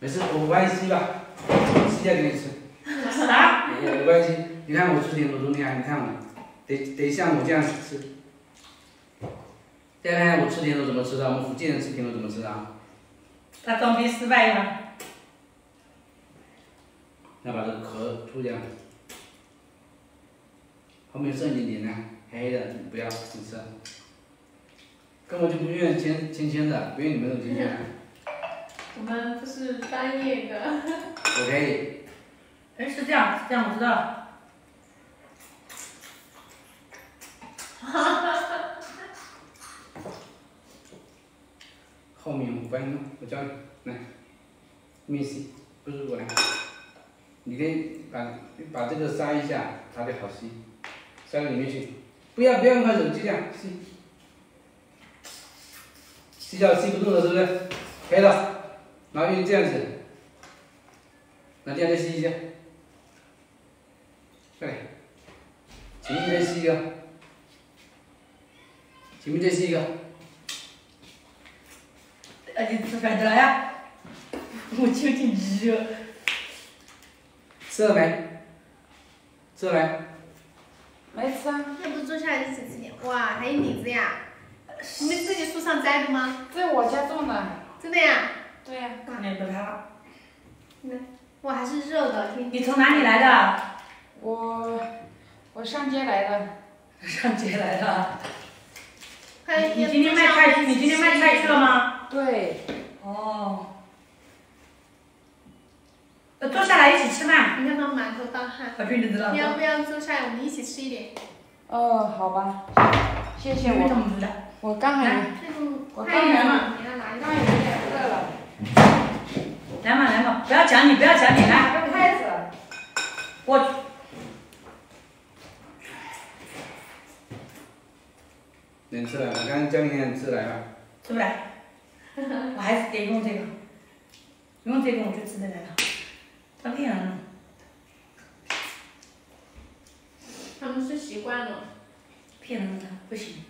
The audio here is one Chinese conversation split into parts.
没事，我不关心吧，私下给你吃。啥？没关系，你看我吃甜多厉害，你看我，得得像我这样吃。大家看看我吃甜豆怎么吃的，我们福建人吃甜豆怎么吃的啊？他装逼失败了。要把这个壳吐掉，后面剩一点点呢，黑黑的，不要，你吃。根本就不愿意签签签的，不愿你们这种签签。我们不是专业的。我可以。哎，是这样，这样我知道了。哈哈哈后面我帮你弄，我教你，来，面吸，不是我来。你可以把把这个塞一下，它就好吸，塞到里面去。不要不要用筷子，就这样吸，吸掉吸不动了，是不是？可以了，然后用这样子，那这样再吸一下，对，前面再吸一个，前面再吸一个。那，你吃饭去了呀？我就挺热。吃了没？吃了没？没吃啊。要不坐下来一起吃点？哇，还有李子呀！你们自己树上摘的吗？在我家种的。真的呀？对呀。啊。那你不它？那我，还是热的。你从哪里来的？我我上街来的。上街来的。你你今天卖菜去？你今天卖菜去了吗？对。哦。坐下来一起吃饭。你看他满头大汗。你知道。你要不要坐下来，我们一起吃一点？哦，好吧，谢谢我。我刚还，我刚来嘛，刚有点饿了。来嘛来嘛，不要讲你，不要讲你，来。用筷子。我。能吃了，我刚刚教你能吃来吧。吃不来。我还是得用这个，用这个我就吃得来了。他骗人。他们是习惯了。骗人的不行。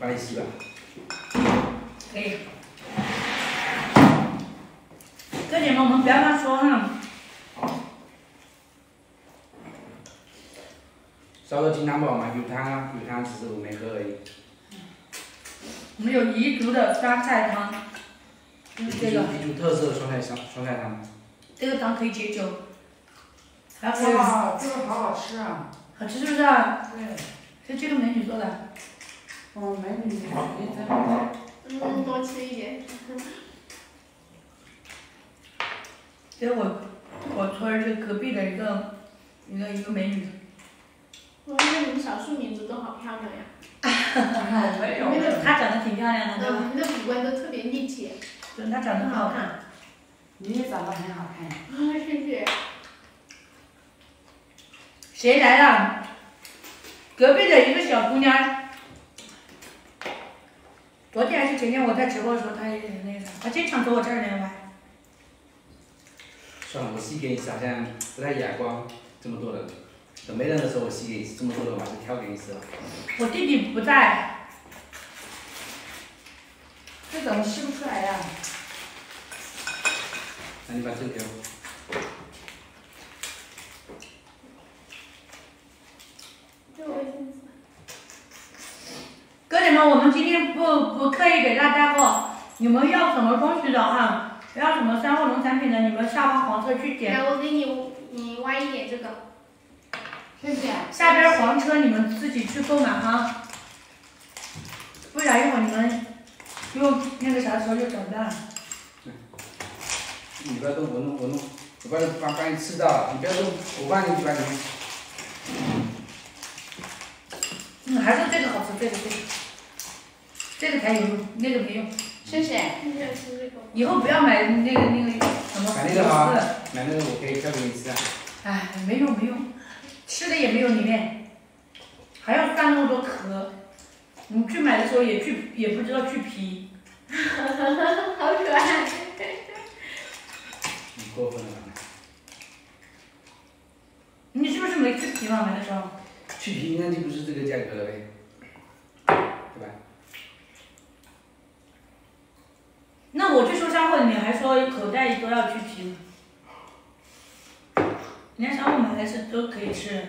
帮你洗吧。可以。这姐们，我们不要乱说哈。烧个金汤宝嘛，有汤啊，有汤，只是我没喝而已。我们有彝族的酸菜汤，就是这个。彝族特色酸菜酸酸菜汤。这个汤可以解酒。哇，这个好好吃啊！好吃是不是啊？对。是这个美女做的。哦，美女，你真。嗯，多吃一点。这我我村儿就隔壁的一个一个一个美女。我觉得你们少数民族都好漂亮呀！没有。她长得挺漂亮的。嗯，你的五官都特别立体。对，她长得很好看。你也长得很好看。啊，谢谢。谁来了？隔壁的一个小姑娘。昨天还是前天我在直播的时候，他也那个啥，他经常走我这儿来玩。算了，我洗给你吃，好像不太雅观，这么多人。等没人的时候，我洗给你吃，这么多的话就挑给你吃了。我弟弟不在。这怎么吸不出来呀？那你把这个给我。哥姐们，我们今天不不刻意给大家货，你们要什么东西的哈，要什么三货农产品的，你们下方黄车去点。来，我给你，你挖一点这个。谢谢。下边黄车你们自己去购买哈，不然一会儿你们用那个啥的时候就找不到了。你不要动，我弄我弄，我把你把把你吃到，你不要动，我帮你去把你。嗯，还是这个好吃，这个这个，这个才有用，那个没用。谢谢。以后不要买那个那个什么。买那个好，买那个我可以交给你吃啊。哎，没用没用。吃的也没有里面，还要翻那么多壳，你去买的时候也去也不知道去皮，好可爱。你过分了。你是不是没没去皮吗？买的时候？去皮那就不是这个价格了呗，对吧？那我去收山货，你还说口袋都要去皮？人家山货买来是都可以吃。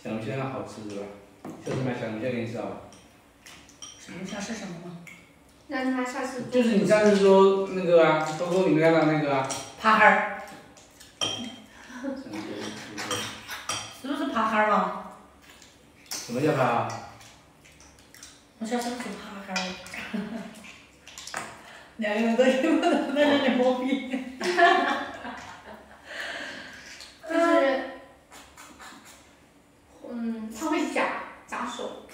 小龙虾好吃是吧？下次买小龙虾给你吃好吧？小龙虾是什么吗？让他下次。就是你上次说那个啊，多多里面的那个啊。趴哈儿。是不是趴哈儿嘛？什么叫趴哈？我小时候是趴哈儿。两个人都听不懂在那里摸逼。就是，嗯，他会夹夹手，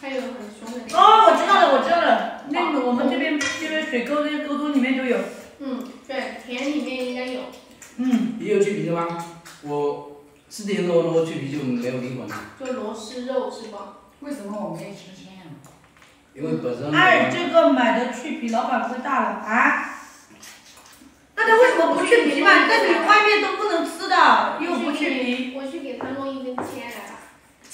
还有很凶的那个。哦，我知道了，我知道了，那个我们这边这边水沟那沟通里面都有。嗯，对，田里面应该有。嗯。也有去皮的吗？我是田螺，如果去皮就没有灵魂了。就螺蛳肉是吧？为什么我可以吃？因为本身。哎，这个买的去比，老板亏大了啊！那他为什么不去皮嘛？那你外面都不能吃的，又不去皮。我去给他弄一根签来了，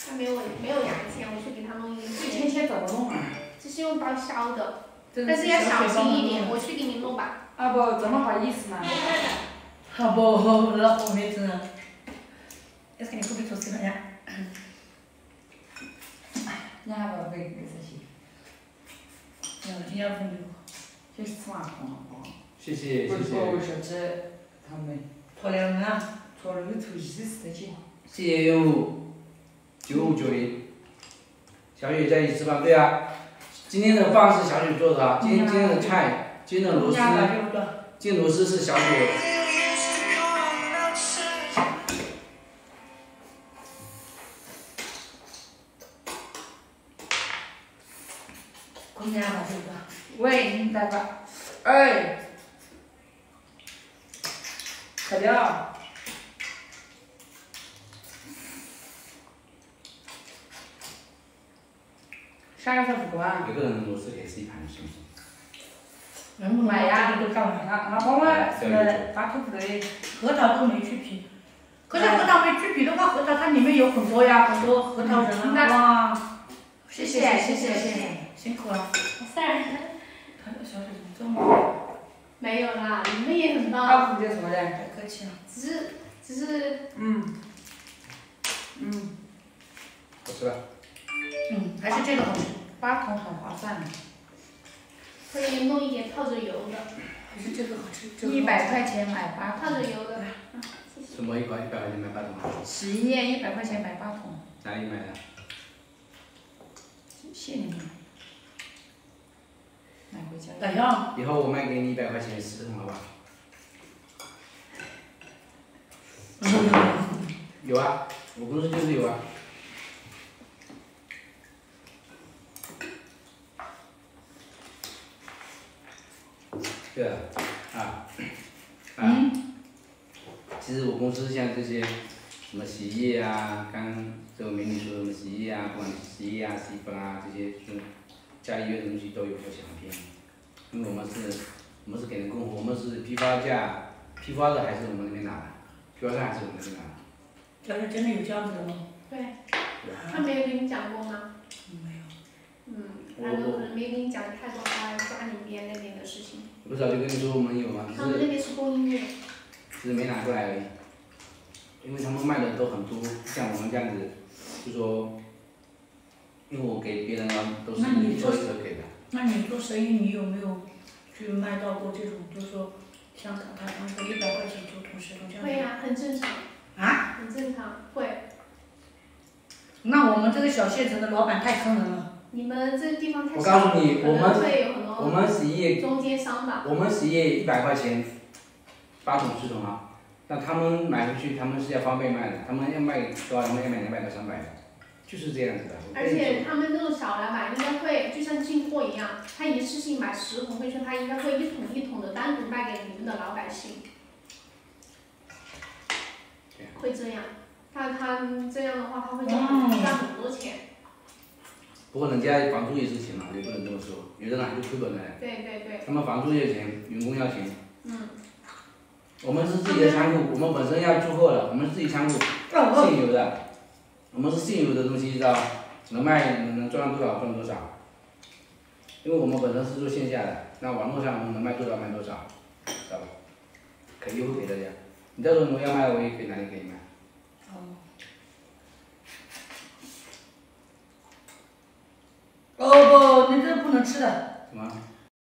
他没有没有牙签，我去给他弄一根签。这签签怎么弄啊？这是用刀削的，但是要小心一点。我去给你弄吧。啊不，这么好意思嘛？好不，老后面子，要是给你不给做事了呀？你还不？要今天分给我，就是吃完饭了哦。谢谢谢谢。不是这他们拖两啊，拖了有头意思的紧。谢谢用户九五九零，小雨在一起吃饭，对啊。今天的饭是小雨做的啊，今天今天的菜，今天的螺丝，今天螺丝是小雪。喂，你在吧？哎，快点啊！啥时候不关？一个人螺丝也是一盘，行不行？能不买呀？那那帮我呃把土不对，核桃都没去皮。可是核桃没去皮的话，核桃它里面有很多呀，很多核桃仁啊。哇！谢谢谢谢谢谢，辛苦了。三。没有啦，你们也很棒。好，不说了，太客气了。只是，只是。嗯。嗯。好吃吧？嗯，还是这个好吃。八筒很划算。可以弄一点泡着油的。还是这个好吃。一百块钱买八桶。泡着油的。什么一块一百块钱买八桶？洗衣液一百块钱买八桶。哪里买的？县里面。咋样？以后我卖给你一百块钱十桶，好吧？有啊，我公司就是有啊。对啊，啊，啊。其实我公司像这些什么洗衣液啊，刚这个美女说什么洗衣液啊，不管洗衣液啊、洗衣粉啊这些，就家里用的东西都有做小片。因为我们是，我们是给人供货，我们是批发价，批发的还是我们那边拿的，批发价还是我们那边拿的。要是真的有这样子的吗？对。他没有跟你讲过吗？没有。嗯，他都是没跟你讲太多他家里边那边的事情。不早就跟你说我们有吗？他们那边是供应链。只是没拿过来而已。因为他们卖的都很多，像我们这样子，就说，因为我给别人啊都是一车一车给的。那你做生意，你有没有去卖到过这种，就是说，像他他刚说一百块钱就同事这样？会呀，很正常。啊？很正常，会。那我们这个小县城的老板太坑人了。你们这个地方太小。我告诉你，我们我们洗衣液中间商吧。我们洗衣液一百块钱，八桶十桶啊，那他们买回去，他们是要翻倍卖的，他们要卖多少？他们要卖两百到三百的。就是这样子的。而且他们那种小老板应该会，就像进货一样，他一次性买十桶回去，他应该会一桶一桶的单独卖给你们的老百姓。会这样，他他这样的话，他会赚很多钱。不过人家房租也是钱嘛，也不能这么说，有的人还是亏本的。对对对。他们房租要钱，员工要钱。嗯。我们是自己的仓库，我们本身要出货的，我们自己仓库现有的，我们是现有的东西，知道吧？能卖能赚多少赚多少，因为我们本身是做线下的，那网络上我们能卖多少卖多少，知道吧？可以优惠给大家，你到时候你们要卖，我也可以哪里可以卖。哦不，你这不能吃的。什么？